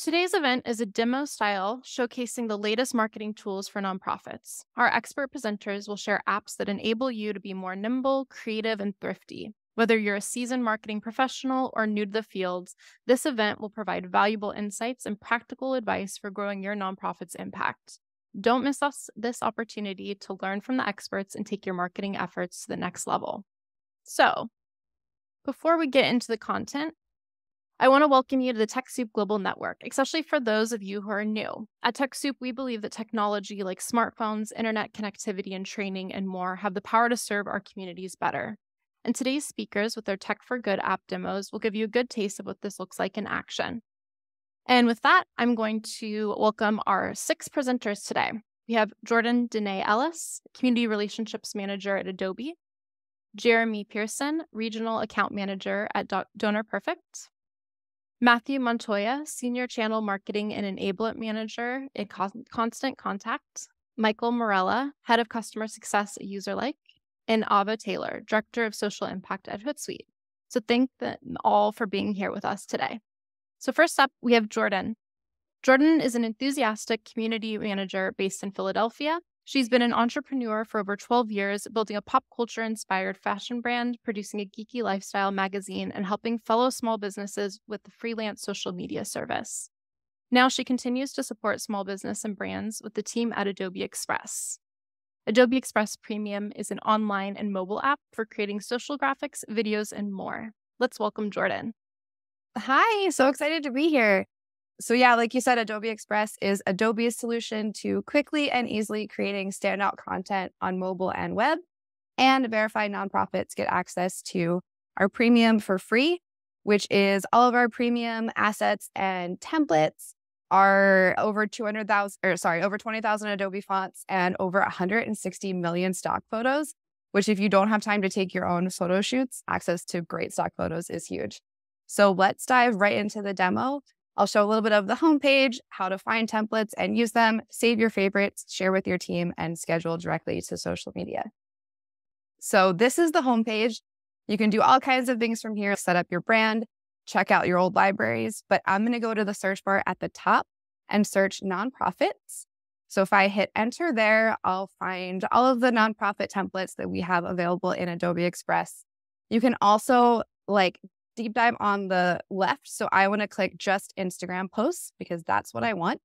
Today's event is a demo style showcasing the latest marketing tools for nonprofits. Our expert presenters will share apps that enable you to be more nimble, creative, and thrifty. Whether you're a seasoned marketing professional or new to the fields, this event will provide valuable insights and practical advice for growing your nonprofit's impact. Don't miss us this opportunity to learn from the experts and take your marketing efforts to the next level. So, before we get into the content, I want to welcome you to the TechSoup Global Network, especially for those of you who are new. At TechSoup, we believe that technology like smartphones, internet connectivity, and training, and more have the power to serve our communities better. And today's speakers, with their Tech for Good app demos, will give you a good taste of what this looks like in action. And with that, I'm going to welcome our six presenters today. We have Jordan Dene Ellis, Community Relationships Manager at Adobe, Jeremy Pearson, Regional Account Manager at DonorPerfect, Matthew Montoya, Senior Channel Marketing and Enablement Manager at Constant Contact, Michael Morella, Head of Customer Success at Userlike, and Ava Taylor, Director of Social Impact at Hootsuite. So thank them all for being here with us today. So, first up, we have Jordan. Jordan is an enthusiastic community manager based in Philadelphia. She's been an entrepreneur for over 12 years, building a pop culture inspired fashion brand, producing a geeky lifestyle magazine, and helping fellow small businesses with the freelance social media service. Now she continues to support small business and brands with the team at Adobe Express. Adobe Express Premium is an online and mobile app for creating social graphics, videos, and more. Let's welcome Jordan. Hi, so excited to be here. So, yeah, like you said, Adobe Express is Adobe's solution to quickly and easily creating standout content on mobile and web. And verified nonprofits get access to our premium for free, which is all of our premium assets and templates are over 200,000 or sorry, over 20,000 Adobe fonts and over 160 million stock photos, which if you don't have time to take your own photo shoots, access to great stock photos is huge. So let's dive right into the demo. I'll show a little bit of the homepage, how to find templates and use them, save your favorites, share with your team, and schedule directly to social media. So this is the homepage. You can do all kinds of things from here, set up your brand, check out your old libraries, but I'm going to go to the search bar at the top and search nonprofits. So if I hit enter there, I'll find all of the nonprofit templates that we have available in Adobe Express. You can also like deep dive on the left. So I want to click just Instagram posts because that's what I want.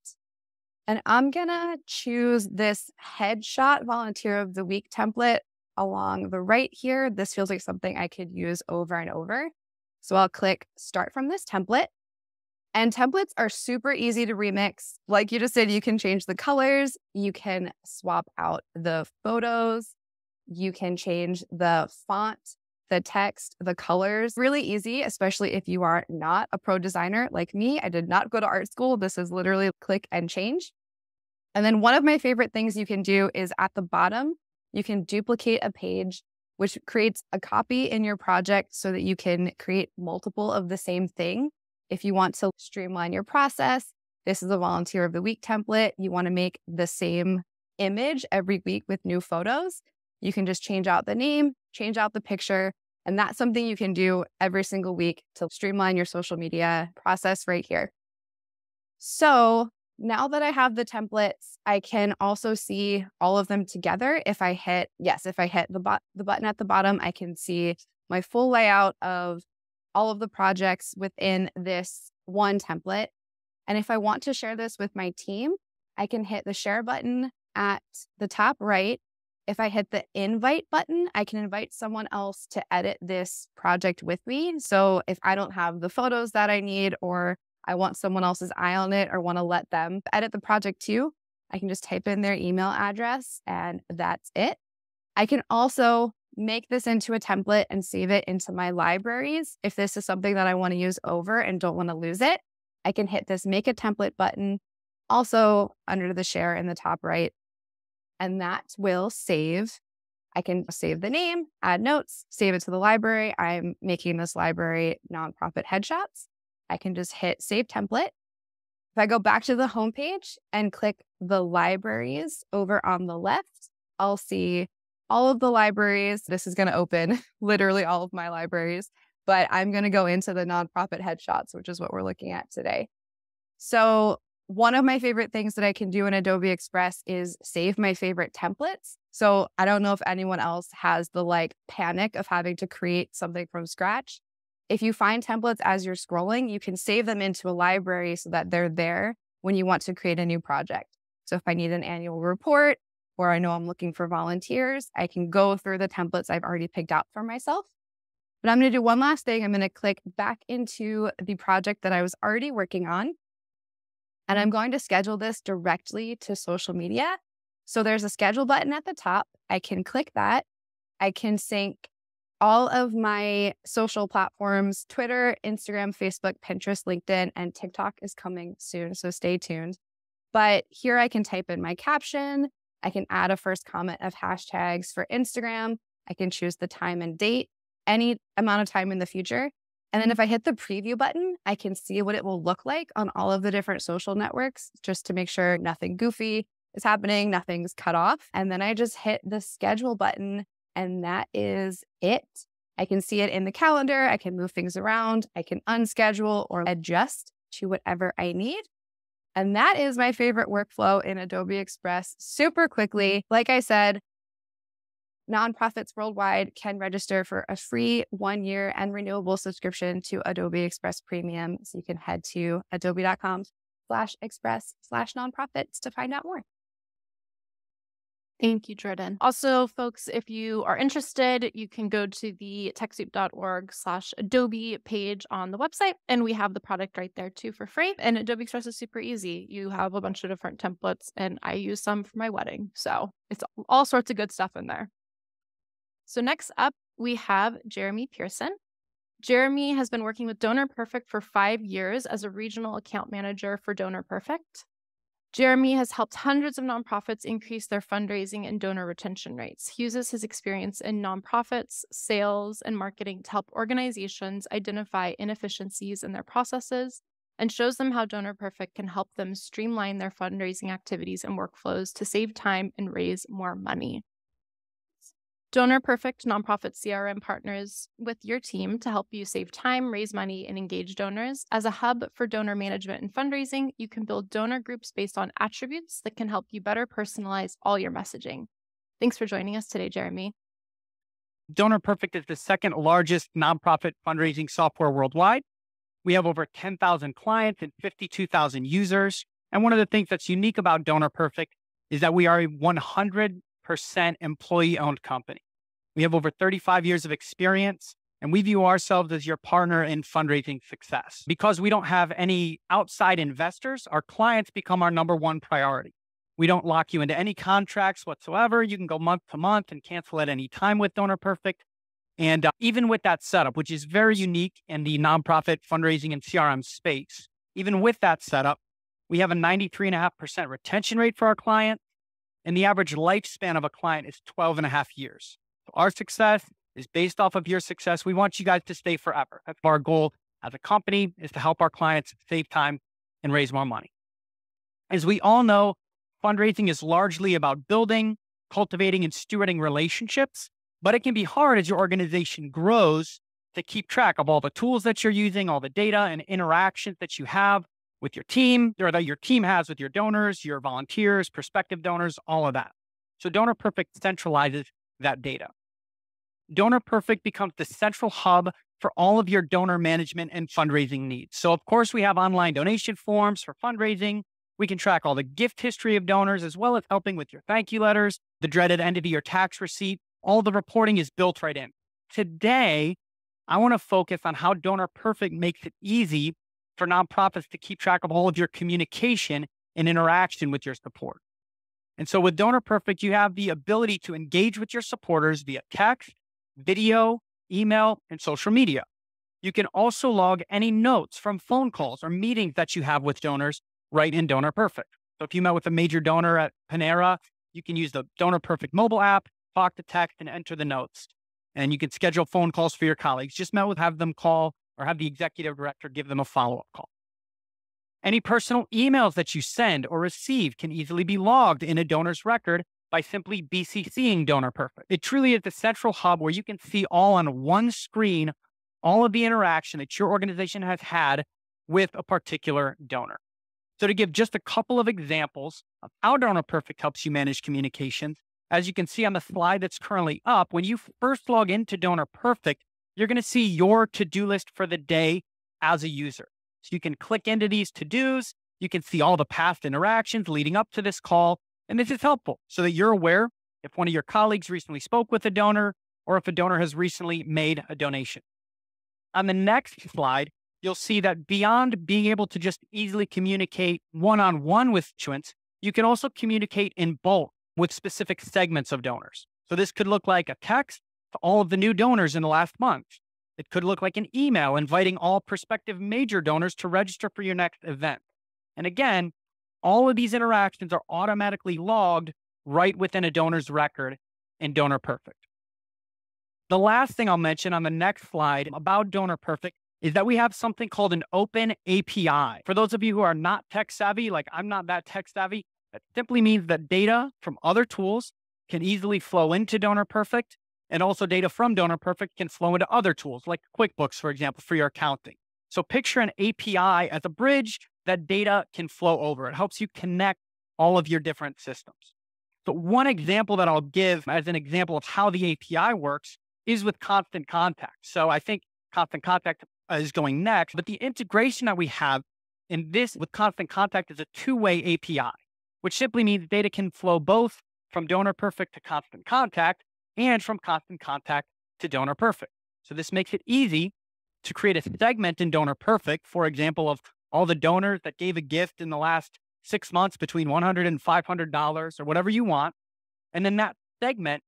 And I'm going to choose this headshot volunteer of the week template along the right here. This feels like something I could use over and over. So I'll click start from this template. And templates are super easy to remix. Like you just said, you can change the colors, you can swap out the photos, you can change the font the text, the colors. Really easy, especially if you are not a pro designer like me. I did not go to art school. This is literally click and change. And then one of my favorite things you can do is at the bottom, you can duplicate a page, which creates a copy in your project so that you can create multiple of the same thing. If you want to streamline your process, this is a volunteer of the week template. You want to make the same image every week with new photos. You can just change out the name, change out the picture. And that's something you can do every single week to streamline your social media process right here. So now that I have the templates, I can also see all of them together. If I hit, yes, if I hit the, the button at the bottom, I can see my full layout of all of the projects within this one template. And if I want to share this with my team, I can hit the share button at the top right if I hit the invite button, I can invite someone else to edit this project with me. So if I don't have the photos that I need, or I want someone else's eye on it, or want to let them edit the project too, I can just type in their email address and that's it. I can also make this into a template and save it into my libraries. If this is something that I want to use over and don't want to lose it, I can hit this make a template button also under the share in the top right and that will save. I can save the name, add notes, save it to the library. I'm making this library nonprofit headshots. I can just hit save template. If I go back to the homepage and click the libraries over on the left, I'll see all of the libraries. This is going to open literally all of my libraries, but I'm going to go into the nonprofit headshots, which is what we're looking at today. So, one of my favorite things that I can do in Adobe Express is save my favorite templates. So, I don't know if anyone else has the like panic of having to create something from scratch. If you find templates as you're scrolling, you can save them into a library so that they're there when you want to create a new project. So, if I need an annual report or I know I'm looking for volunteers, I can go through the templates I've already picked out for myself. But I'm going to do one last thing. I'm going to click back into the project that I was already working on and I'm mm-hmm. going to schedule this directly to social media. So there's a schedule button at the top. I can click that. I can sync all of my social platforms Twitter, Instagram, Facebook, Pinterest, LinkedIn, and TikTok is coming soon. So stay tuned. But here I can type in my caption. I can add a first comment of hashtags for Instagram. I can choose the time and date, any amount of time in the future. And then if I hit the preview button, I can see what it will look like on all of the different social networks just to make sure nothing goofy is happening, nothing's cut off. And then I just hit the schedule button, and that is it. I can see it in the calendar. I can move things around. I can unschedule or adjust to whatever I need. And that is my favorite workflow in Adobe Express super quickly. Like I said, nonprofits worldwide can register for a free one year and renewable subscription to Adobe Express Premium. So you can head to adobe.com slash express slash nonprofits to find out more. Thank you, Jordan. Also, folks, if you are interested, you can go to the TechSoup.org slash Adobe page on the website, and we have the product right there too for free. And Adobe Express is super easy. You have a bunch of different templates, and I use some for my wedding. So it's all sorts of good stuff in there. So, next up, we have Jeremy Pearson. Jeremy has been working with DonorPerfect for five years as a regional account manager for DonorPerfect. Jeremy has helped hundreds of nonprofits increase their fundraising and donor retention rates. He uses his experience in nonprofits, sales, and marketing to help organizations identify inefficiencies in their processes and shows them how DonorPerfect can help them streamline their fundraising activities and workflows to save time and raise more money. DonorPerfect nonprofit CRM partners with your team to help you save time, raise money, and engage donors. As a hub for donor management and fundraising, you can build donor groups based on attributes that can help you better personalize all your messaging. Thanks for joining us today, Jeremy. DonorPerfect is the second largest nonprofit fundraising software worldwide. We have over 10,000 clients and 52,000 users. And one of the things that's unique about DonorPerfect is that we are a 100 percent employee owned company. We have over 35 years of experience, and we view ourselves as your partner in fundraising success. Because we don't have any outside investors, our clients become our number one priority. We don't lock you into any contracts whatsoever. You can go month to month and cancel at any time with DonorPerfect. And uh, even with that setup, which is very unique in the nonprofit fundraising and CRM space, even with that setup, we have a 93.5% retention rate for our clients and the average lifespan of a client is 12 and a half years. So our success is based off of your success. We want you guys to stay forever. That's our goal as a company is to help our clients save time and raise more money. As we all know, fundraising is largely about building, cultivating, and stewarding relationships, but it can be hard as your organization grows to keep track of all the tools that you're using, all the data and interactions that you have with your team or that your team has with your donors, your volunteers, prospective donors, all of that. So DonorPerfect centralizes that data. DonorPerfect becomes the central hub for all of your donor management and fundraising needs. So, of course, we have online donation forms for fundraising. We can track all the gift history of donors, as well as helping with your thank you letters, the dreaded end of tax receipt. All the reporting is built right in. Today, I want to focus on how DonorPerfect makes it easy for nonprofits to keep track of all of your communication and interaction with your support. And so with DonorPerfect, you have the ability to engage with your supporters via text, video, email, and social media. You can also log any notes from phone calls or meetings that you have with donors right in DonorPerfect. So if you met with a major donor at Panera, you can use the DonorPerfect mobile app, talk to text, and enter the notes. And you can schedule phone calls for your colleagues. Just met with, have them call or have the executive director give them a follow up call. Any personal emails that you send or receive can easily be logged in a donor's record by simply BCCing DonorPerfect. It truly is the central hub where you can see all on one screen all of the interaction that your organization has had with a particular donor. So, to give just a couple of examples of how DonorPerfect helps you manage communications, as you can see on the slide that's currently up, when you first log into DonorPerfect, you're going to see your to do list for the day as a user. So, you can click into these to dos. You can see all the past interactions leading up to this call. And this is helpful so that you're aware if one of your colleagues recently spoke with a donor or if a donor has recently made a donation. On the next slide, you'll see that beyond being able to just easily communicate one on one with constituents, you can also communicate in bulk with specific segments of donors. So this could look like a text to all of the new donors in the last month. It could look like an email inviting all prospective major donors to register for your next event. And again, all of these interactions are automatically logged right within a donor's record in DonorPerfect. The last thing I'll mention on the next slide about DonorPerfect is that we have something called an open API. For those of you who are not tech savvy, like I'm not that tech savvy, that simply means that data from other tools can easily flow into DonorPerfect, and also data from DonorPerfect can flow into other tools like QuickBooks, for example, for your accounting. So picture an API as a bridge that data can flow over. It helps you connect all of your different systems. So one example that I'll give as an example of how the API works is with Constant Contact. So I think Constant Contact uh, is going next, but the integration that we have in this with Constant Contact is a two-way API, which simply means data can flow both from DonorPerfect to Constant Contact and from Constant Contact to DonorPerfect. So this makes it easy to create a segment in DonorPerfect, for example, of all the donors that gave a gift in the last six months between $100 and $500 or whatever you want. And then that segment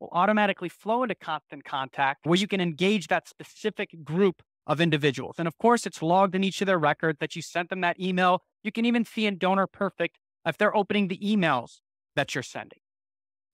will automatically flow into Constant Contact where you can engage that specific group of individuals. And of course, it's logged in each of their records that you sent them that email. You can even see in DonorPerfect if they're opening the emails that you're sending.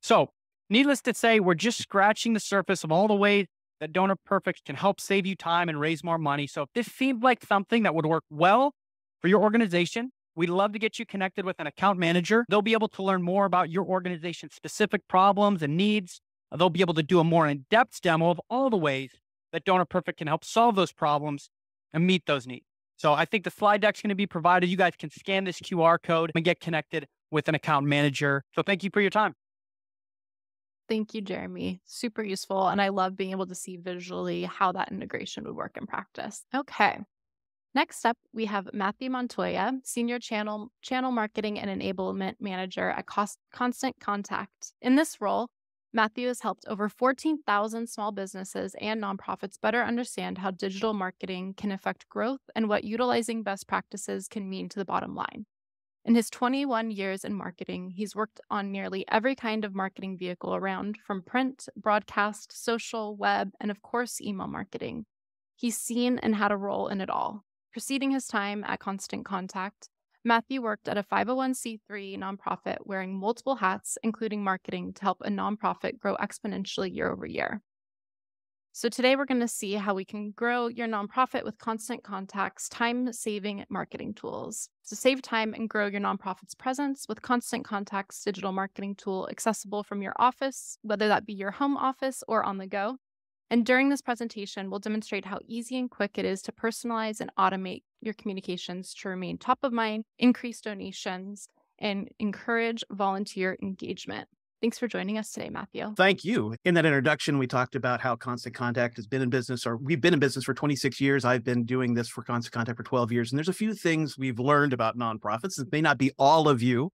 So, needless to say, we're just scratching the surface of all the ways that DonorPerfect can help save you time and raise more money. So, if this seemed like something that would work well for your organization, We'd love to get you connected with an account manager. They'll be able to learn more about your organization's specific problems and needs. They'll be able to do a more in depth demo of all the ways that DonorPerfect can help solve those problems and meet those needs. So I think the slide deck's going to be provided. You guys can scan this QR code and get connected with an account manager. So thank you for your time. Thank you, Jeremy. Super useful. And I love being able to see visually how that integration would work in practice. Okay. Next up, we have Matthew Montoya, Senior Channel, Channel Marketing and Enablement Manager at Cost, Constant Contact. In this role, Matthew has helped over 14,000 small businesses and nonprofits better understand how digital marketing can affect growth and what utilizing best practices can mean to the bottom line. In his 21 years in marketing, he's worked on nearly every kind of marketing vehicle around, from print, broadcast, social, web, and of course, email marketing. He's seen and had a role in it all. Preceding his time at Constant Contact, Matthew worked at a 501c3 nonprofit wearing multiple hats, including marketing, to help a nonprofit grow exponentially year over year. So, today we're going to see how we can grow your nonprofit with Constant Contact's time saving marketing tools. To save time and grow your nonprofit's presence with Constant Contact's digital marketing tool accessible from your office, whether that be your home office or on the go, and during this presentation, we'll demonstrate how easy and quick it is to personalize and automate your communications to remain top of mind, increase donations, and encourage volunteer engagement. Thanks for joining us today, Matthew. Thank you. In that introduction, we talked about how Constant Contact has been in business, or we've been in business for 26 years. I've been doing this for Constant Contact for 12 years. And there's a few things we've learned about nonprofits. It may not be all of you,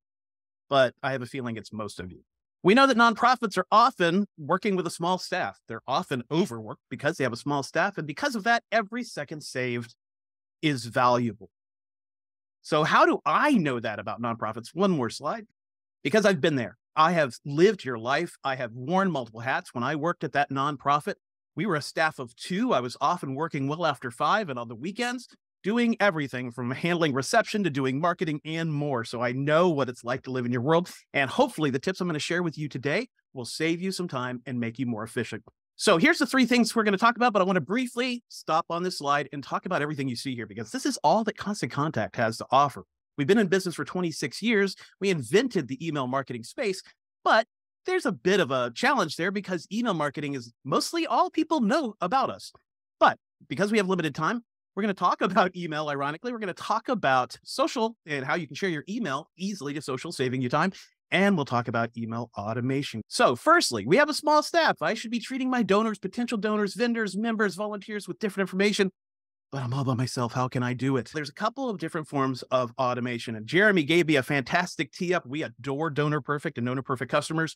but I have a feeling it's most of you. We know that nonprofits are often working with a small staff. They're often overworked because they have a small staff. And because of that, every second saved is valuable. So, how do I know that about nonprofits? One more slide. Because I've been there. I have lived your life. I have worn multiple hats. When I worked at that nonprofit, we were a staff of two. I was often working well after five and on the weekends doing everything from handling reception to doing marketing and more. So I know what it's like to live in your world. And hopefully, the tips I'm going to share with you today will save you some time and make you more efficient. So here's the three things we're going to talk about, but I want to briefly stop on this slide and talk about everything you see here because this is all that Constant Contact has to offer. We've been in business for 26 years. We invented the email marketing space, but there's a bit of a challenge there because email marketing is mostly all people know about us. But because we have limited time, We're going to talk about email, ironically. We're going to talk about social and how you can share your email easily to social, saving you time. And we'll talk about email automation. So, firstly, we have a small staff. I should be treating my donors, potential donors, vendors, members, volunteers with different information but I'm all by myself. How can I do it? There's a couple of different forms of automation. And Jeremy gave me a fantastic tee up. We adore DonorPerfect and DonorPerfect customers.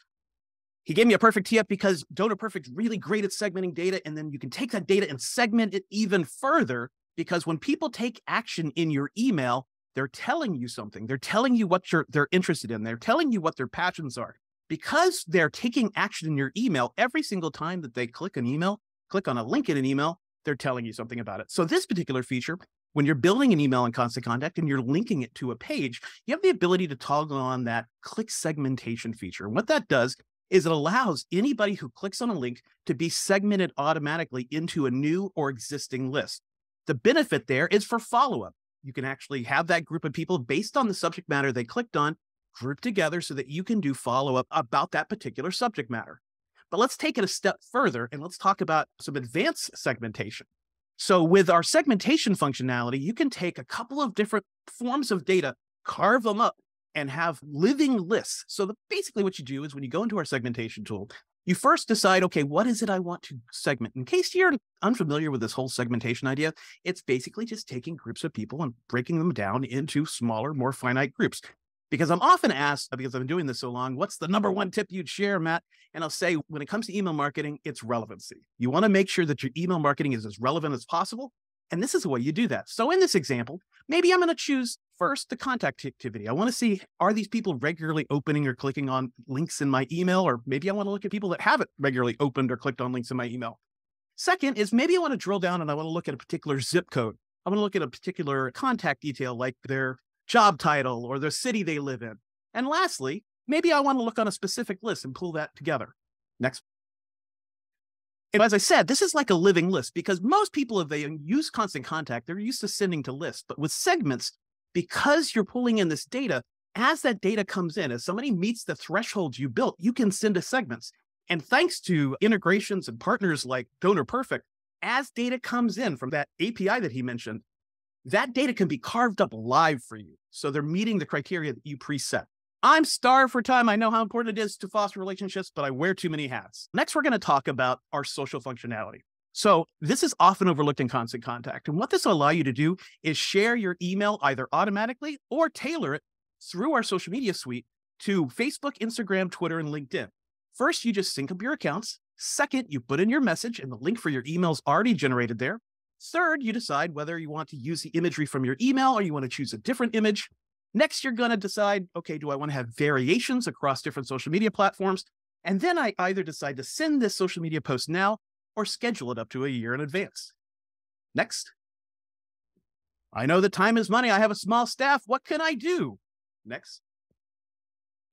He gave me a perfect tee up because DonorPerfect really great at segmenting data. And then you can take that data and segment it even further because when people take action in your email, they're telling you something. They're telling you what you're, they're interested in. They're telling you what their passions are. Because they're taking action in your email every single time that they click an email, click on a link in an email, they're telling you something about it. So this particular feature, when you're building an email in Constant Contact and you're linking it to a page, you have the ability to toggle on that click segmentation feature. And what that does is it allows anybody who clicks on a link to be segmented automatically into a new or existing list. The benefit there is for follow-up. You can actually have that group of people based on the subject matter they clicked on grouped together so that you can do follow-up about that particular subject matter. But let's take it a step further and let's talk about some advanced segmentation. So, with our segmentation functionality, you can take a couple of different forms of data, carve them up, and have living lists. So, the, basically, what you do is when you go into our segmentation tool, you first decide, okay, what is it I want to segment? In case you're unfamiliar with this whole segmentation idea, it's basically just taking groups of people and breaking them down into smaller, more finite groups because I'm often asked, uh, because I've been doing this so long, what's the number one tip you'd share, Matt? And I'll say, when it comes to email marketing, it's relevancy. You want to make sure that your email marketing is as relevant as possible. And this is the way you do that. So in this example, maybe I'm going to choose first the contact activity. I want to see, are these people regularly opening or clicking on links in my email? Or maybe I want to look at people that haven't regularly opened or clicked on links in my email. Second is maybe I want to drill down and I want to look at a particular zip code. I want to look at a particular contact detail like their job title or the city they live in. And lastly, maybe I want to look on a specific list and pull that together. Next. And as I said, this is like a living list because most people, if they use Constant Contact, they're used to sending to lists. But with segments, because you're pulling in this data, as that data comes in, as somebody meets the thresholds you built, you can send to segments. And thanks to integrations and partners like DonorPerfect, as data comes in from that API that he mentioned, that data can be carved up live for you. So they're meeting the criteria that you preset. I'm starved for time. I know how important it is to foster relationships, but I wear too many hats. Next, we're going to talk about our social functionality. So this is often overlooked in Constant Contact. And what this will allow you to do is share your email either automatically or tailor it through our social media suite to Facebook, Instagram, Twitter, and LinkedIn. First, you just sync up your accounts. Second, you put in your message and the link for your email is already generated there. Third, you decide whether you want to use the imagery from your email or you want to choose a different image. Next, you're going to decide, okay, do I want to have variations across different social media platforms? And then I either decide to send this social media post now or schedule it up to a year in advance. Next. I know that time is money. I have a small staff. What can I do? Next.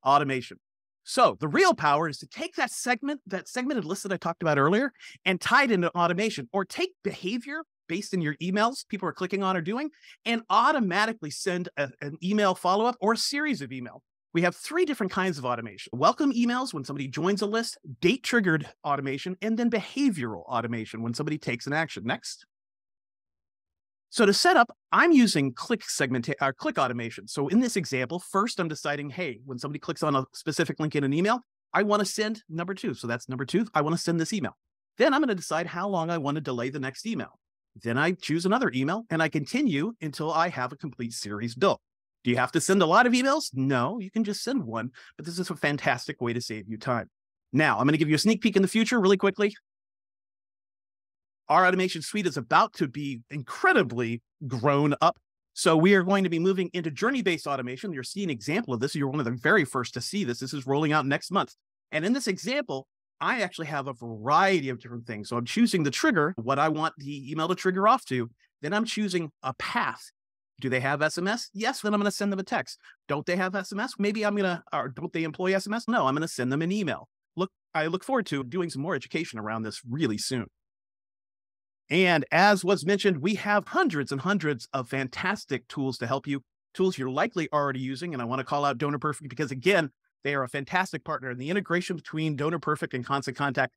Automation. So the real power is to take that segment, that segmented list that I talked about earlier, and tie it into automation or take behavior based in your emails people are clicking on or doing, and automatically send a, an email follow up or a series of email. We have three different kinds of automation welcome emails when somebody joins a list, date triggered automation, and then behavioral automation when somebody takes an action. Next. So to set up, I'm using click segment or uh, click automation. So in this example, first I'm deciding, hey, when somebody clicks on a specific link in an email, I want to send number two. So that's number two. I want to send this email. Then I'm going to decide how long I want to delay the next email. Then I choose another email and I continue until I have a complete series built. Do you have to send a lot of emails? No, you can just send one, but this is a fantastic way to save you time. Now, I'm going to give you a sneak peek in the future really quickly. Our automation suite is about to be incredibly grown up. So we are going to be moving into journey-based automation. You're seeing an example of this. You're one of the very first to see this. This is rolling out next month. And in this example, I actually have a variety of different things. So I'm choosing the trigger, what I want the email to trigger off to. Then I'm choosing a path. Do they have SMS? Yes, then I'm going to send them a text. Don't they have SMS? Maybe I'm going to, or don't they employ SMS? No, I'm going to send them an email. Look, I look forward to doing some more education around this really soon. And as was mentioned, we have hundreds and hundreds of fantastic tools to help you, tools you're likely already using. And I want to call out DonorPerfect because, again, they are a fantastic partner, and the integration between DonorPerfect and Constant Contact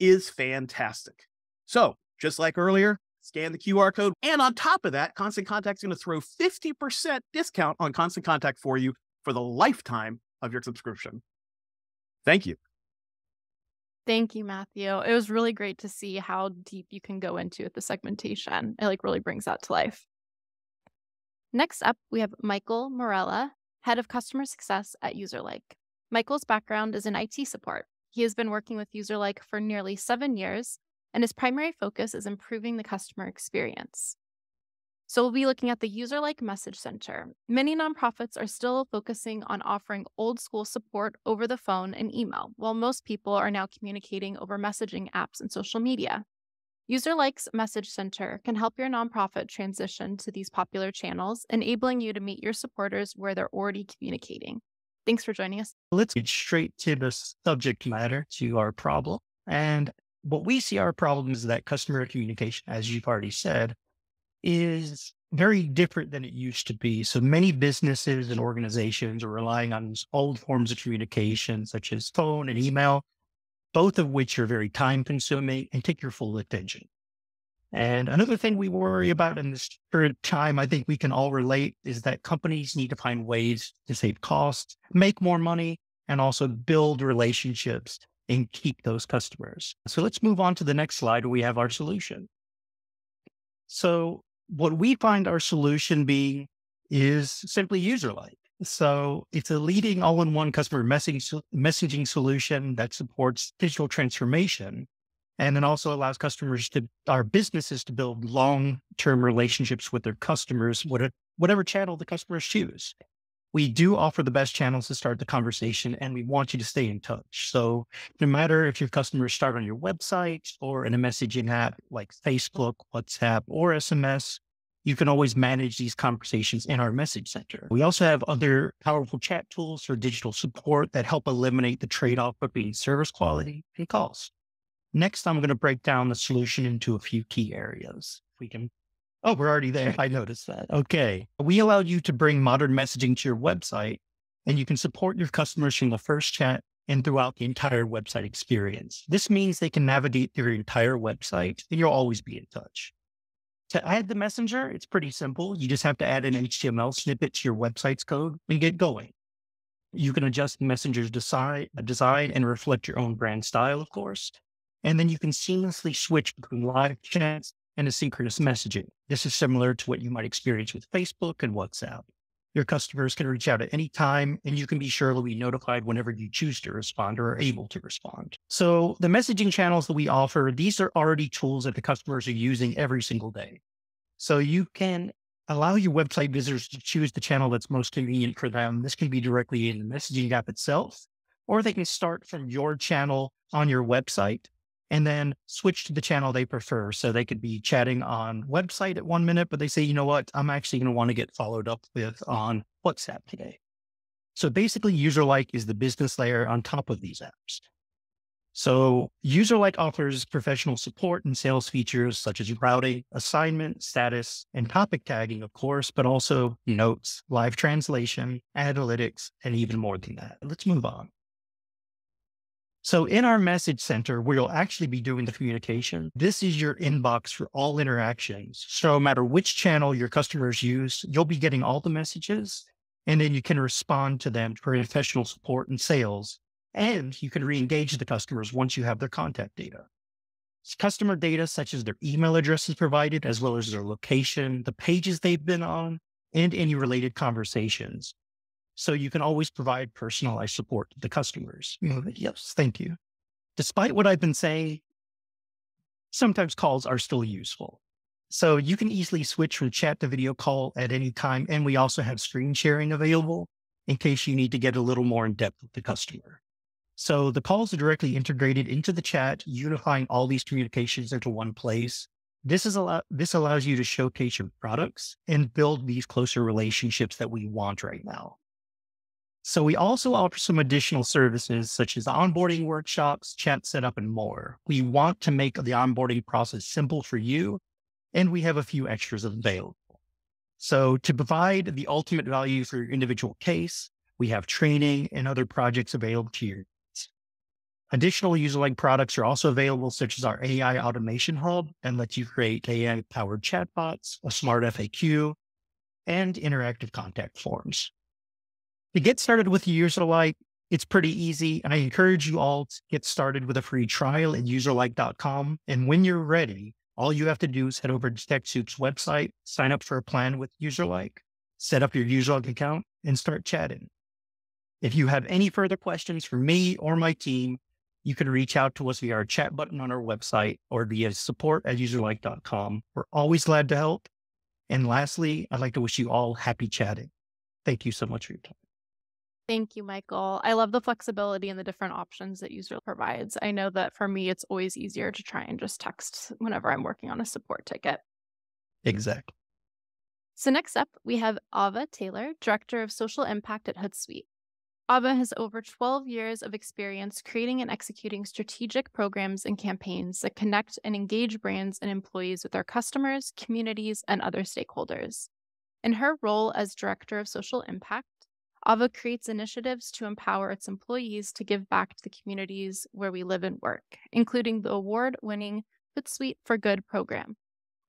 is fantastic. So, just like earlier, Scan the QR code. And on top of that, Constant Contact is going to throw 50% discount on Constant Contact for you for the lifetime of your subscription. Thank you. Thank you, Matthew. It was really great to see how deep you can go into the segmentation. It like really brings that to life. Next up, we have Michael Morella, Head of Customer Success at Userlike. Michael's background is in IT support. He has been working with Userlike for nearly seven years, and his primary focus is improving the customer experience. So we'll be looking at the Userlike message center. Many nonprofits are still focusing on offering old school support over the phone and email, while most people are now communicating over messaging apps and social media. Userlike's Message Center can help your nonprofit transition to these popular channels, enabling you to meet your supporters where they're already communicating. Thanks for joining us. Let's get straight to the subject matter, to our problem. And what we see our problem is that customer communication, as you've already said, is very different than it used to be. So many businesses and organizations are relying on old forms of communication, such as phone and email, both of which are very time consuming and take your full attention. And another thing we worry about in this current time, I think we can all relate, is that companies need to find ways to save costs, make more money, and also build relationships and keep those customers. So let's move on to the next slide where we have our solution. So what we find our solution being is simply Userlike. So it's a leading all in one customer messaging, messaging solution that supports digital transformation and then also allows customers to, our businesses to build long term relationships with their customers, whatever channel the customers choose. We do offer the best channels to start the conversation and we want you to stay in touch. So no matter if your customers start on your website or in a messaging app like Facebook, WhatsApp, or SMS, you can always manage these conversations in our message center. We also have other powerful chat tools for digital support that help eliminate the trade off between service quality and cost. Next, I'm going to break down the solution into a few key areas. If We can, oh, we're already there. I noticed that. Okay. We allow you to bring modern messaging to your website and you can support your customers from the first chat and throughout the entire website experience. This means they can navigate through your entire website and you'll always be in touch. To add the messenger, it's pretty simple. You just have to add an HTML snippet to your website's code and get going. You can adjust the messenger's design, design and reflect your own brand style, of course. And then you can seamlessly switch between live chats and asynchronous messaging. This is similar to what you might experience with Facebook and WhatsApp. Your customers can reach out at any time, and you can be sure to be notified whenever you choose to respond or are able to respond. So, the messaging channels that we offer, these are already tools that the customers are using every single day. So, you can allow your website visitors to choose the channel that's most convenient for them. This can be directly in the messaging app itself, or they can start from your channel on your website and then switch to the channel they prefer. So they could be chatting on website at one minute, but they say, you know what, I'm actually going to want to get followed up with on WhatsApp today. So basically, Userlike is the business layer on top of these apps. So Userlike offers professional support and sales features such as routing, assignment, status, and topic tagging, of course, but also notes, live translation, analytics, and even more than that. Let's move on. So in our message center, we'll actually be doing the communication. This is your inbox for all interactions. So no matter which channel your customers use, you'll be getting all the messages and then you can respond to them for professional support and sales. And you can re-engage the customers once you have their contact data. Customer data, such as their email addresses provided, as well as their location, the pages they've been on, and any related conversations. So you can always provide personalized support to the customers. Mm-hmm. Yes, thank you. Despite what I've been saying, sometimes calls are still useful. So you can easily switch from chat to video call at any time. And we also have screen sharing available in case you need to get a little more in depth with the customer. So the calls are directly integrated into the chat, unifying all these communications into one place. This is allow this allows you to showcase your products and build these closer relationships that we want right now. So we also offer some additional services such as onboarding workshops, chat setup, and more. We want to make the onboarding process simple for you, and we have a few extras available. So to provide the ultimate value for your individual case, we have training and other projects available to you. Additional Userlike products are also available, such as our AI automation hub and lets you create AI powered chatbots, a smart FAQ, and interactive contact forms. To get started with Userlike, it's pretty easy. And I encourage you all to get started with a free trial at userlike.com. And when you're ready, all you have to do is head over to TechSoup's website, sign up for a plan with Userlike, set up your Userlike account, and start chatting. If you have any further questions for me or my team, you can reach out to us via our chat button on our website or via support at userlike.com. We're always glad to help. And lastly, I'd like to wish you all happy chatting. Thank you so much for your time. Thank you, Michael. I love the flexibility and the different options that user provides. I know that for me, it's always easier to try and just text whenever I'm working on a support ticket. Exactly. So, next up, we have Ava Taylor, Director of Social Impact at Hootsuite. Ava has over 12 years of experience creating and executing strategic programs and campaigns that connect and engage brands and employees with their customers, communities, and other stakeholders. In her role as Director of Social Impact, Ava creates initiatives to empower its employees to give back to the communities where we live and work, including the award winning Hootsuite for Good program.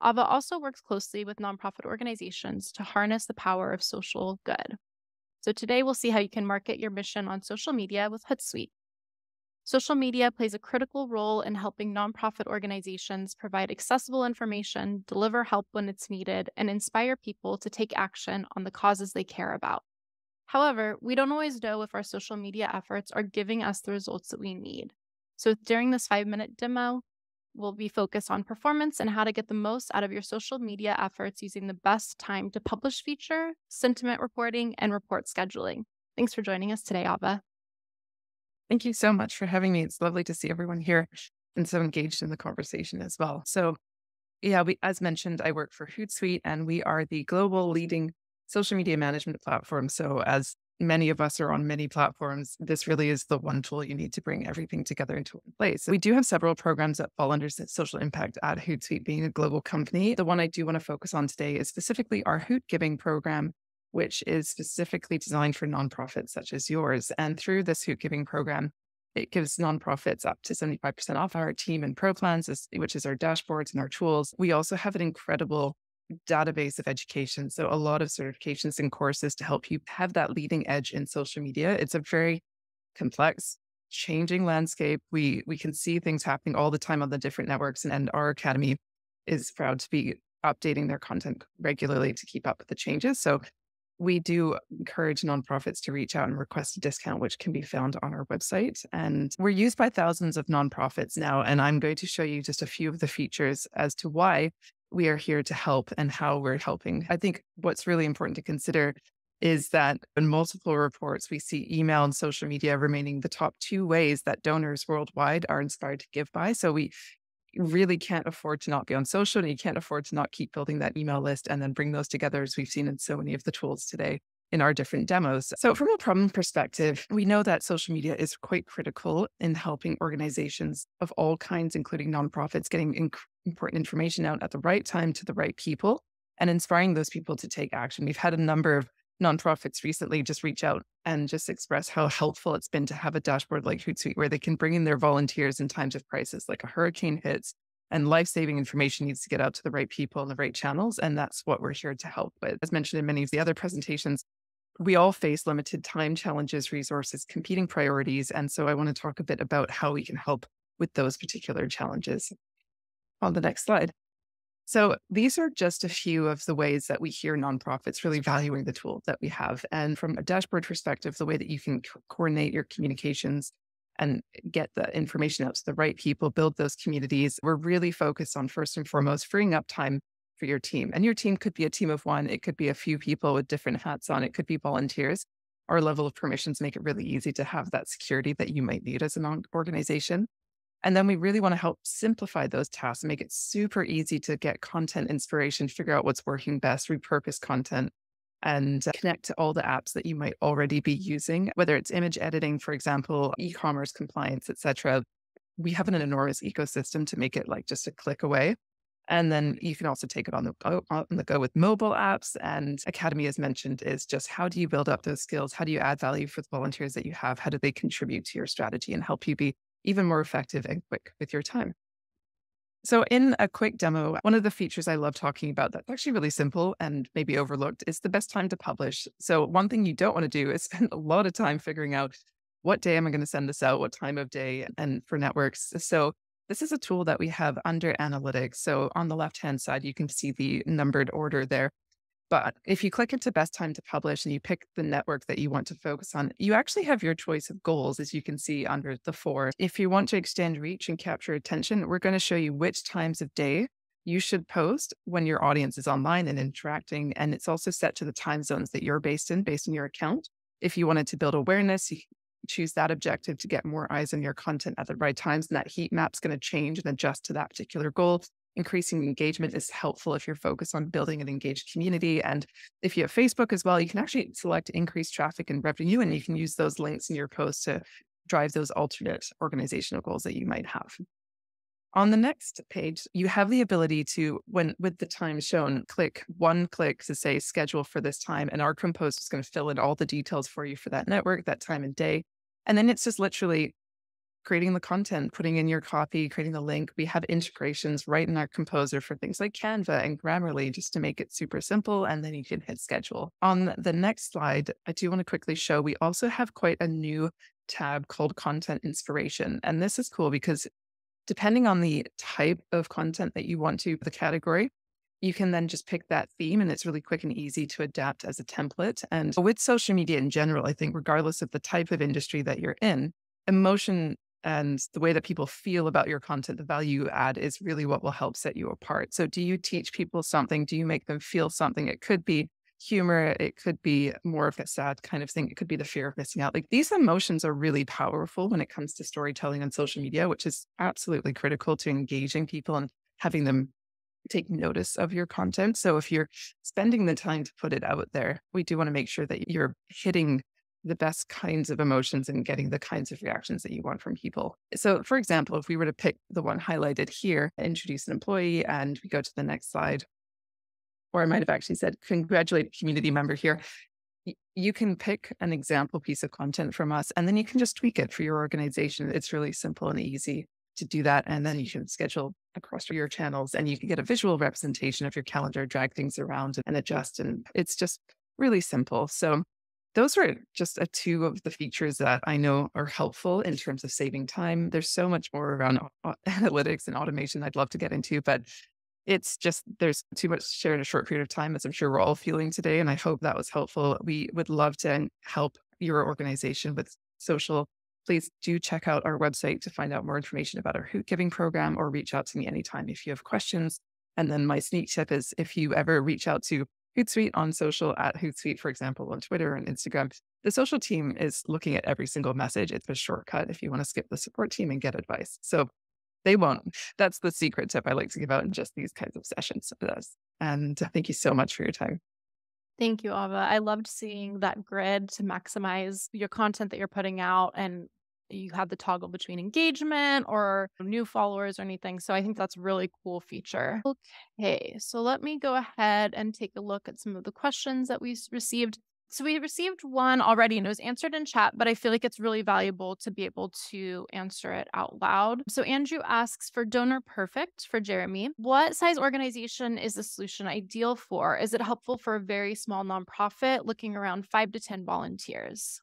Ava also works closely with nonprofit organizations to harness the power of social good. So today we'll see how you can market your mission on social media with Hootsuite. Social media plays a critical role in helping nonprofit organizations provide accessible information, deliver help when it's needed, and inspire people to take action on the causes they care about. However, we don't always know if our social media efforts are giving us the results that we need. So during this five minute demo, we'll be focused on performance and how to get the most out of your social media efforts using the best time to publish feature, sentiment reporting, and report scheduling. Thanks for joining us today, Ava. Thank you so much for having me. It's lovely to see everyone here and so engaged in the conversation as well. So, yeah, we, as mentioned, I work for Hootsuite and we are the global leading social media management platform. So, as many of us are on many platforms, this really is the one tool you need to bring everything together into one place. We do have several programs that fall under social impact at Hootsuite, being a global company. The one I do want to focus on today is specifically our HootGiving program, which is specifically designed for nonprofits such as yours. And through this HootGiving program, it gives nonprofits up to 75% off our team and pro plans, which is our dashboards and our tools. We also have an incredible database of education. So, a lot of certifications and courses to help you have that leading edge in social media. It's a very complex, changing landscape. We we can see things happening all the time on the different networks, and, and our academy is proud to be updating their content regularly to keep up with the changes. So, we do encourage nonprofits to reach out and request a discount, which can be found on our website. And we're used by thousands of nonprofits now. And I'm going to show you just a few of the features as to why we are here to help and how we're helping. I think what's really important to consider is that in multiple reports, we see email and social media remaining the top two ways that donors worldwide are inspired to give by. So we really can't afford to not be on social and you can't afford to not keep building that email list and then bring those together as we've seen in so many of the tools today in our different demos. So, from a problem perspective, we know that social media is quite critical in helping organizations of all kinds, including nonprofits, getting important information out at the right time to the right people and inspiring those people to take action. We've had a number of nonprofits recently just reach out and just express how helpful it's been to have a dashboard like Hootsuite where they can bring in their volunteers in times of crisis, like a hurricane hits and life saving information needs to get out to the right people in the right channels. And that's what we're here to help with. As mentioned in many of the other presentations, we all face limited time challenges, resources, competing priorities. And so I want to talk a bit about how we can help with those particular challenges on the next slide. So these are just a few of the ways that we hear nonprofits really valuing the tool that we have. And from a dashboard perspective, the way that you can co- coordinate your communications and get the information out to the right people, build those communities. We're really focused on first and foremost freeing up time for your team. And your team could be a team of one, it could be a few people with different hats on, it could be volunteers. Our level of permissions make it really easy to have that security that you might need as an organization. And then we really want to help simplify those tasks, and make it super easy to get content inspiration, figure out what's working best, repurpose content, and uh, connect to all the apps that you might already be using, whether it's image editing, for example, e-commerce compliance, etc. We have an enormous ecosystem to make it like just a click away. And then you can also take it on the go, on the go with mobile apps. And Academy, as mentioned, is just how do you build up those skills? How do you add value for the volunteers that you have? How do they contribute to your strategy and help you be even more effective and quick with your time. So, in a quick demo, one of the features I love talking about that's actually really simple and maybe overlooked is the best time to publish. So, one thing you don't want to do is spend a lot of time figuring out what day am I going to send this out, what time of day, and for networks. So, this is a tool that we have under analytics. So, on the left hand side, you can see the numbered order there. But if you click into best time to publish and you pick the network that you want to focus on, you actually have your choice of goals, as you can see under the four. If you want to extend reach and capture attention, we're going to show you which times of day you should post when your audience is online and interacting. And it's also set to the time zones that you're based in, based on your account. If you wanted to build awareness, you choose that objective to get more eyes on your content at the right times. And that heat map's going to change and adjust to that particular goal increasing engagement is helpful if you're focused on building an engaged community. And if you have Facebook as well, you can actually select increased traffic and revenue, and you can use those links in your post to drive those alternate organizational goals that you might have. On the next page, you have the ability to, when with the time shown, click one click to say schedule for this time, and our Compose is going to fill in all the details for you for that network, that time and day. And then it's just literally creating the content, putting in your copy, creating the link. We have integrations right in our composer for things like Canva and Grammarly just to make it super simple. And then you can hit schedule. On the next slide, I do want to quickly show we also have quite a new tab called content inspiration. And this is cool because depending on the type of content that you want to, the category, you can then just pick that theme and it's really quick and easy to adapt as a template. And with social media in general, I think regardless of the type of industry that you're in, emotion and the way that people feel about your content, the value you add is really what will help set you apart. So, do you teach people something? Do you make them feel something? It could be humor, it could be more of a sad kind of thing, it could be the fear of missing out. Like these emotions are really powerful when it comes to storytelling on social media, which is absolutely critical to engaging people and having them take notice of your content. So, if you're spending the time to put it out there, we do want to make sure that you're hitting the best kinds of emotions and getting the kinds of reactions that you want from people. So, for example, if we were to pick the one highlighted here, introduce an employee, and we go to the next slide, or I might have actually said, congratulate a community member here. You can pick an example piece of content from us, and then you can just tweak it for your organization. It's really simple and easy to do that. And then you can schedule across your channels and you can get a visual representation of your calendar, drag things around and adjust. And it's just really simple. So those are just a two of the features that I know are helpful in terms of saving time. There's so much more around analytics and automation I'd love to get into, but it's just there's too much to share in a short period of time, as I'm sure we're all feeling today. And I hope that was helpful. We would love to help your organization with social. Please do check out our website to find out more information about our HootGiving program or reach out to me anytime if you have questions. And then my sneak tip is if you ever reach out to Hootsuite on social at Hootsuite, for example, on Twitter and Instagram. The social team is looking at every single message. It's a shortcut if you want to skip the support team and get advice. So they won't. That's the secret tip I like to give out in just these kinds of sessions. And uh, thank you so much for your time. Thank you, Ava. I loved seeing that grid to maximize your content that you're putting out and you have the toggle between engagement or new followers or anything. So I think that's really cool feature. Okay, so let me go ahead and take a look at some of the questions that we received. So we received one already and it was answered in chat, but I feel like it's really valuable to be able to answer it out loud. So Andrew asks for DonorPerfect for Jeremy. What size organization is the solution ideal for? Is it helpful for a very small nonprofit looking around five to 10 volunteers?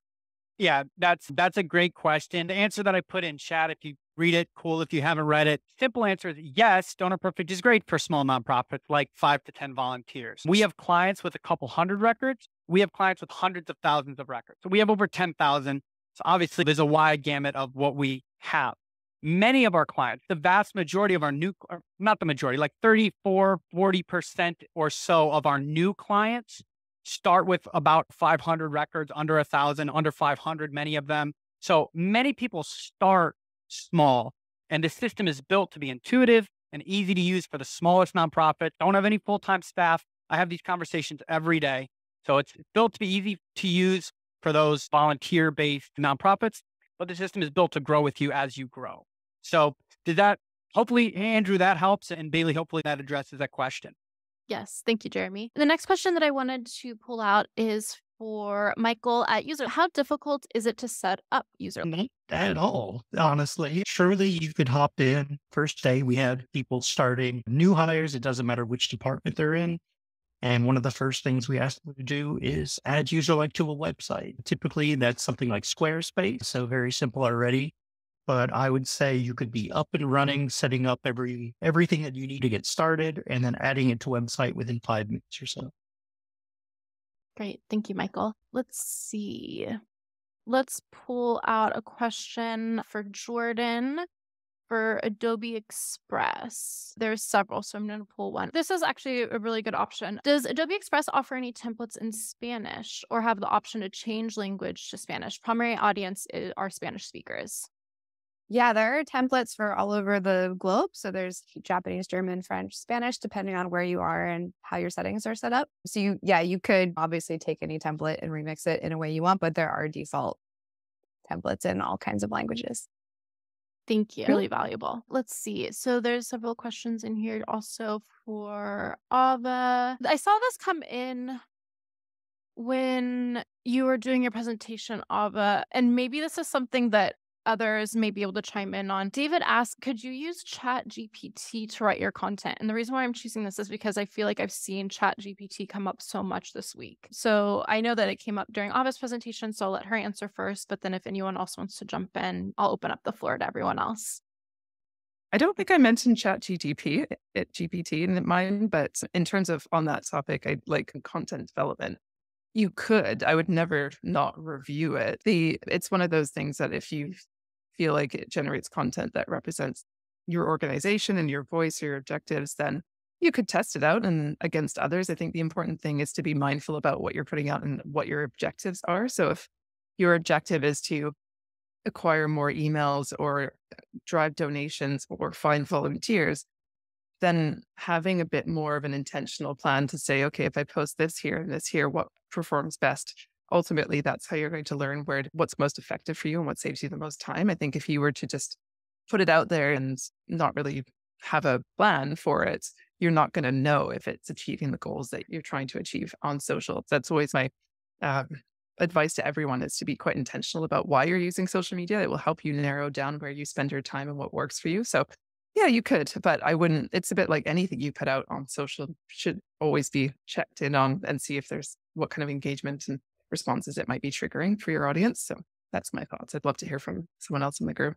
Yeah, that's that's a great question. The answer that I put in chat, if you read it, cool. If you haven't read it, simple answer is yes, DonorPerfect is great for small nonprofits like five to 10 volunteers. We have clients with a couple hundred records. We have clients with hundreds of thousands of records. So we have over 10,000. So obviously there's a wide gamut of what we have. Many of our clients, the vast majority of our new, not the majority, like 34, 40% or so of our new clients start with about 500 records, under a thousand, under 500, many of them. So many people start small and the system is built to be intuitive and easy to use for the smallest nonprofit. Don't have any full-time staff. I have these conversations every day. So it's built to be easy to use for those volunteer-based nonprofits, but the system is built to grow with you as you grow. So did that, hopefully, Andrew, that helps. And Bailey, hopefully that addresses that question. Yes, thank you, Jeremy. The next question that I wanted to pull out is for Michael at user. How difficult is it to set up user? Mm-hmm. at all, honestly. Surely you could hop in. First day, we had people starting new hires. It doesn't matter which department they're in. And one of the first things we ask them to do is add Userlike to a website. Typically, that's something like Squarespace. So very simple already. But I would say you could be up and running, setting up every everything that you need to get started, and then adding it to website within five minutes or so. Great. Thank you, Michael. Let's see. Let's pull out a question for Jordan for Adobe Express. There's several, so I'm going to pull one. This is actually a really good option. Does Adobe Express offer any templates in Spanish or have the option to change language to Spanish? Primary audience eh, are Spanish speakers. Yeah, there are templates for all over the globe. So there's Japanese, German, French, Spanish, depending on where you are and how your settings are set up. So you, yeah, you could obviously take any template and remix it in a way you want, but there are default templates in all kinds of languages. Thank you. Really valuable. Let's see. So there's several questions in here also for Ava. I saw this come in when you were doing your presentation, Ava, and maybe this is something that others may be able to chime in on. David asked, could you use ChatGPT to write your content? And the reason why I'm choosing this is because I feel like I've seen ChatGPT come up so much this week. So I know that it came up during Ava's presentation, so I'll let her answer first. But then if anyone else wants to jump in, I'll open up the floor to everyone else. I don't think I mentioned ChatGPT at eh, GPT in mine, but in terms of on that topic, I like content development. You could. I would never not review it. The it's one of those things that if you feel like it generates content that represents your organization and your voice, your objectives, then you could test it out and against others. I think the important thing is to be mindful about what you're putting out and what your objectives are. So if your objective is to acquire more emails or drive donations or find volunteers, then having a bit more of an intentional plan to say, okay, if I post this here and this here, what performs best ultimately that's how you're going to learn where what's most effective for you and what saves you the most time. I think if you were to just put it out there and not really have a plan for it, you're not going to know if it's achieving the goals that you're trying to achieve on social. That's always my um, advice to everyone is to be quite intentional about why you're using social media. It will help you narrow down where you spend your time and what works for you. So yeah, you could, but I wouldn't. It's a bit like anything you put out on social should always be checked in on and see if there's what kind of engagement and responses it might be triggering for your audience. So that's my thoughts. I'd love to hear from someone else in the group.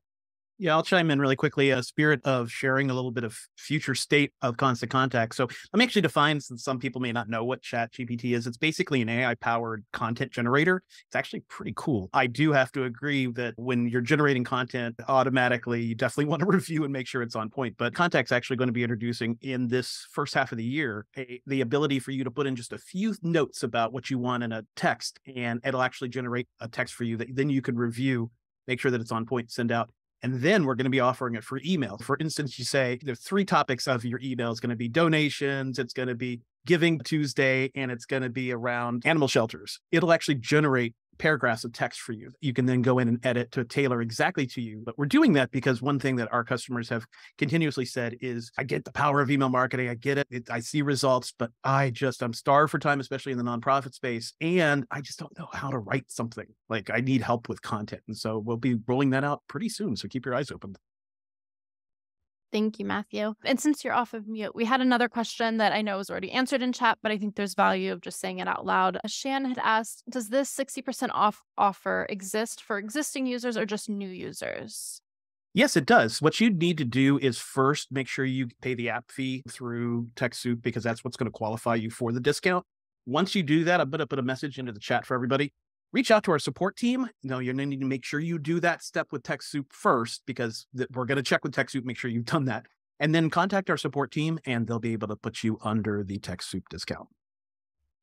Yeah, I'll chime in really quickly. A spirit of sharing a little bit of future state of Constant Contact. So let me actually define, since some people may not know what ChatGPT is. It's basically an AI powered content generator. It's actually pretty cool. I do have to agree that when you're generating content automatically, you definitely want to review and make sure it's on point. But Contact's actually going to be introducing in this first half of the year a, the ability for you to put in just a few notes about what you want in a text, and it'll actually generate a text for you that then you can review make sure that it's on point, send out. And then we're going to be offering it for email. For instance, you say the three topics of your email is going to be donations, it's going to be Giving Tuesday, and it's going to be around animal shelters. It'll actually generate paragraphs of text for you. You can then go in and edit to tailor exactly to you. But we're doing that because one thing that our customers have continuously said is, I get the power of email marketing. I get it. it I see results, but I just, I'm starved for time, especially in the nonprofit space. And I just don't know how to write something. Like I need help with content. And so we'll be rolling that out pretty soon. So keep your eyes open. Thank you, Matthew. And since you're off of mute, we had another question that I know was already answered in chat, but I think there's value of just saying it out loud. Shan had asked Does this 60% off offer exist for existing users or just new users? Yes, it does. What you need to do is first make sure you pay the app fee through TechSoup because that's what's going to qualify you for the discount. Once you do that, I'm going to put a message into the chat for everybody reach out to our support team. No, you're going to need to make sure you do that step with TechSoup first because th- we're going to check with TechSoup, make sure you've done that. And then contact our support team and they'll be able to put you under the TechSoup discount.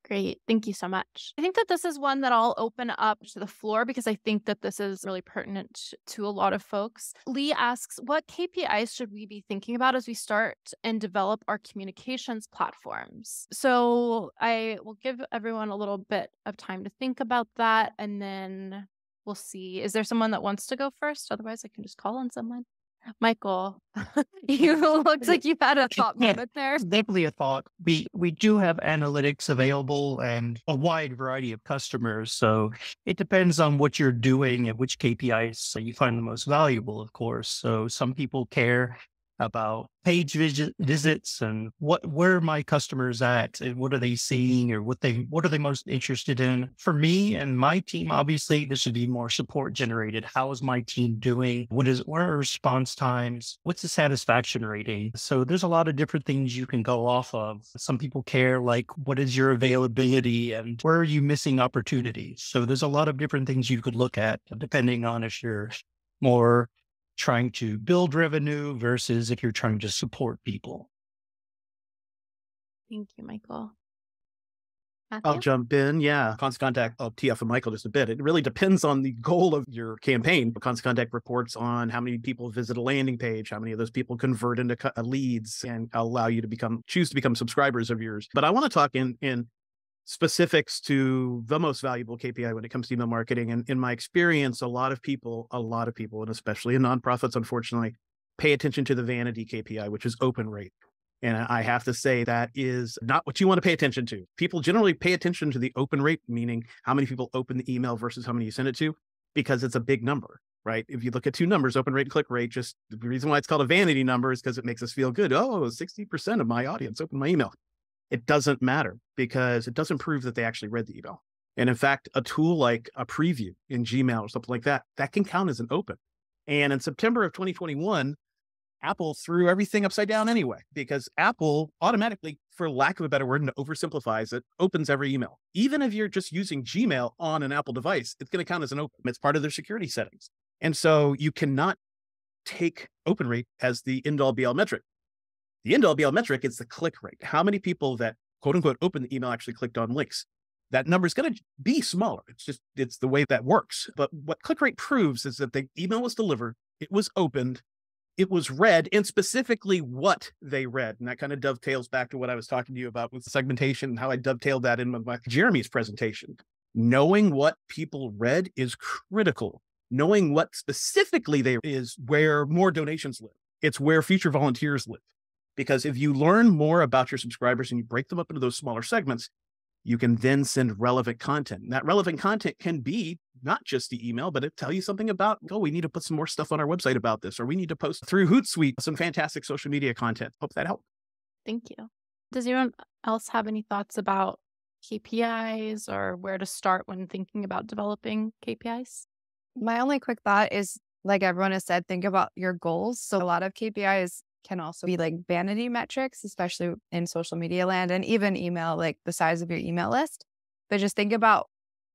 Great. Thank you so much. I think that this is one that I'll open up to the floor because I think that this is really pertinent to a lot of folks. Lee asks, what KPIs should we be thinking about as we start and develop our communications platforms? So I will give everyone a little bit of time to think about that and then we'll see. Is there someone that wants to go first? Otherwise, I can just call on someone. Michael, you looks like you had a thought moment there. Definitely a thought. We we do have analytics available and a wide variety of customers. So it depends on what you're doing and which KPIs you find the most valuable, of course. So some people care about page visits and what where are my customers at and what are they seeing or what they what are they most interested in. For me and my team obviously this would be more support generated. How is my team doing? What is what are response times? What's the satisfaction rating? So there's a lot of different things you can go off of. Some people care like what is your availability and where are you missing opportunities? So there's a lot of different things you could look at depending on if you're more trying to build revenue versus if you're trying to support people. Thank you, Michael. I'll jump in. Yeah. Constant Contact, I'll tee off of Michael just a bit. It really depends on the goal of your campaign. Constant Contact reports on how many people visit a landing page, how many of those people convert into uh, leads and allow you to become, choose to become subscribers of yours. But I want to talk in, in specifics to the most valuable KPI when it comes to email marketing. And in my experience, a lot of people, a lot of people, and especially in nonprofits, unfortunately, pay attention to the vanity KPI, which is open rate. And I have to say that is not what you want to pay attention to. People generally pay attention to the open rate, meaning how many people open the email versus how many you send it to, because it's a big number, right? If you look at two numbers, open rate and click rate, just the reason why it's called a vanity number is because it makes us feel good. Oh, 60% of my audience opened my email it doesn't matter because it doesn't prove that they actually read the email. And in fact, a tool like a preview in Gmail or something like that, that can count as an open. And in September of 2021, Apple threw everything upside down anyway, because Apple automatically, for lack of a better word, and oversimplifies it, opens every email. Even if you're just using Gmail on an Apple device, it's going to count as an open. It's part of their security settings. And so you cannot take open rate as the end all be all metric. The end all be all metric is the click rate. How many people that quote unquote open the email actually clicked on links? That number is going to be smaller. It's just, it's the way that works. But what click rate proves is that the email was delivered, it was opened, it was read, and specifically what they read. And that kind of dovetails back to what I was talking to you about with segmentation and how I dovetailed that in my Jeremy's presentation. Knowing what people read is critical. Knowing what specifically they is where more donations live. It's where future volunteers live. Because if you learn more about your subscribers and you break them up into those smaller segments, you can then send relevant content. And that relevant content can be not just the email, but it tell you something about, oh, we need to put some more stuff on our website about this, or we need to post through Hootsuite some fantastic social media content. Hope that helped. Thank you. Does anyone else have any thoughts about KPIs or where to start when thinking about developing KPIs? My only quick thought is like everyone has said, think about your goals. So a lot of KPIs can also be like vanity metrics, especially in social media land and even email, like the size of your email list. But just think about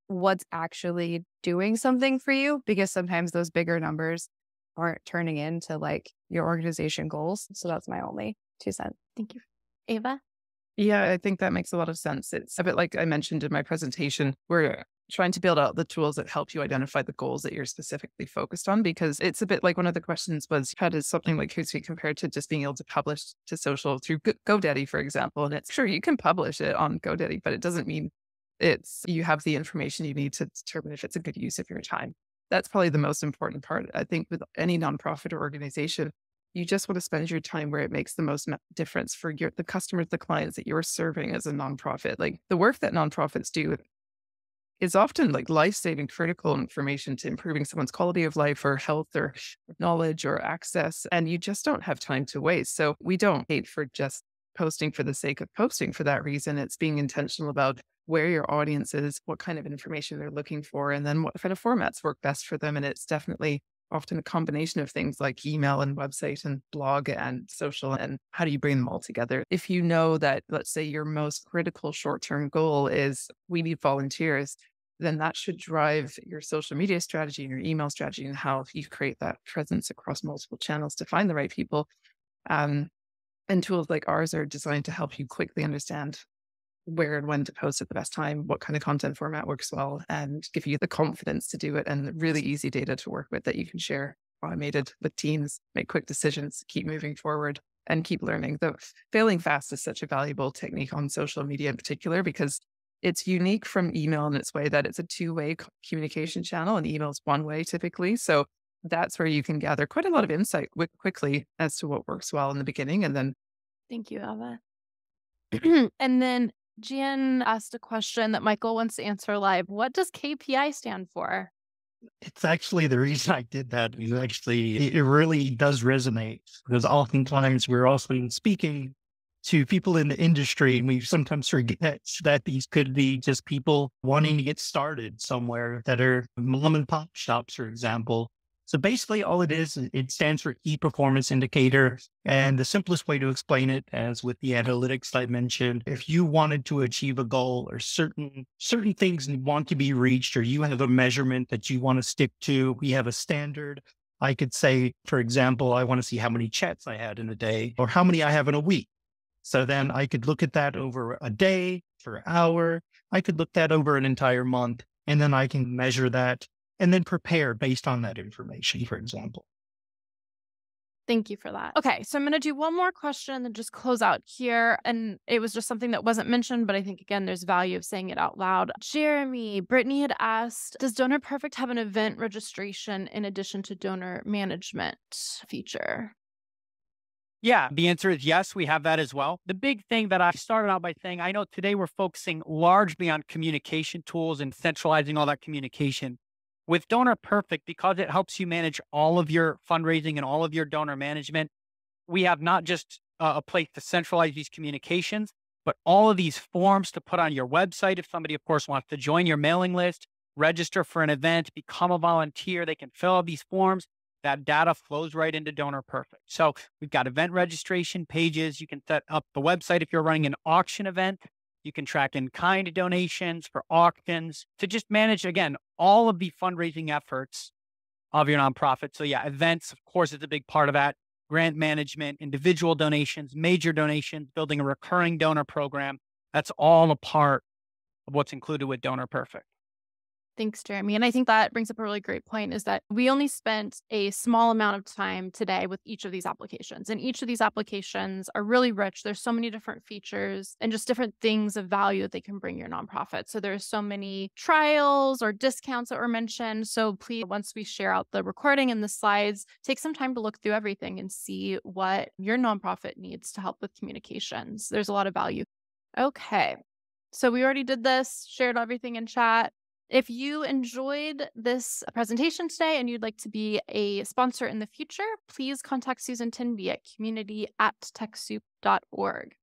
what's actually doing something for you because sometimes those bigger numbers aren't turning into like your organization goals. So that's my only two cents. Thank you. Ava? Yeah, I think that makes a lot of sense. It's a bit like I mentioned in my presentation, we're trying to build out the tools that help you identify the goals that you're specifically focused on because it's a bit like one of the questions was how does something like Hootsuite compare to just being able to publish to social through GoDaddy, for example? And it's sure you can publish it on GoDaddy, but it doesn't mean it's you have the information you need to determine if it's a good use of your time. That's probably the most important part. I think with any nonprofit or organization, you just want to spend your time where it makes the most difference for your the customers, the clients that you're serving as a nonprofit. Like the work that nonprofits do is often like life-saving critical information to improving someone's quality of life or health or knowledge or access and you just don't have time to waste. So we don't hate for just posting for the sake of posting for that reason. It's being intentional about where your audience is what kind of information they're looking for and then what kind of formats work best for them and it's definitely often a combination of things like email and website and blog and social and how do you bring them all together? If you know that let's say your most critical short-term goal is we need volunteers then that should drive your social media strategy and your email strategy and how you create that presence across multiple channels to find the right people. Um, and tools like ours are designed to help you quickly understand where and when to post at the best time, what kind of content format works well, and give you the confidence to do it and really easy data to work with that you can share automated with teams, make quick decisions, keep moving forward and keep learning. The failing fast is such a valuable technique on social media in particular because it's unique from email in its way that it's a two-way communication channel and email is one way typically. So that's where you can gather quite a lot of insight quickly as to what works well in the beginning. And then, thank you, Ava. and then Jan asked a question that Michael wants to answer live. What does KPI stand for? It's actually the reason I did that is actually it really does resonate because oftentimes we're also speaking to people in the industry and we sometimes forget that these could be just people wanting to get started somewhere that are mom and pop shops, for example, so basically, all it is, it stands for key performance indicator. And the simplest way to explain it, as with the analytics I mentioned, if you wanted to achieve a goal or certain certain things want to be reached, or you have a measurement that you want to stick to, we have a standard. I could say, for example, I want to see how many chats I had in a day or how many I have in a week. So then I could look at that over a day, for an hour. I could look that over an entire month, and then I can measure that and then prepare based on that information, for example. Thank you for that. Okay, so I'm going to do one more question and then just close out here. And it was just something that wasn't mentioned, but I think, again, there's value of saying it out loud. Jeremy, Brittany had asked Does DonorPerfect have an event registration in addition to donor management feature? Yeah, the answer is yes, we have that as well. The big thing that I started out by saying, I know today we're focusing largely on communication tools and centralizing all that communication. With DonorPerfect, because it helps you manage all of your fundraising and all of your donor management, we have not just a place to centralize these communications, but all of these forms to put on your website. If somebody, of course, wants to join your mailing list, register for an event, become a volunteer, they can fill out these forms. That data flows right into DonorPerfect. So we've got event registration pages. You can set up the website if you're running an auction event. You can track in kind donations for auctions to just manage, again, all of the fundraising efforts of your nonprofit. So, yeah, events, of course, is a big part of that. Grant management, individual donations, major donations, building a recurring donor program. That's all a part of what's included with DonorPerfect. Thanks, Jeremy. And I think that brings up a really great point is that we only spent a small amount of time today with each of these applications. And each of these applications are really rich. There's so many different features and just different things of value that they can bring your nonprofit. So there's so many trials or discounts that were mentioned. So please, once we share out the recording and the slides, take some time to look through everything and see what your nonprofit needs to help with communications. There's a lot of value. Okay. So we already did this, shared everything in chat. If you enjoyed this presentation today and you'd like to be a sponsor in the future, please contact Susan Tenby at community at TechSoup.org.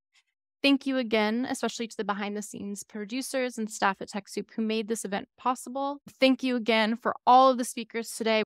Thank you again, especially to the behind the scenes producers and staff at TechSoup who made this event possible. Thank you again for all of the speakers today.